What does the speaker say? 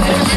Yeah.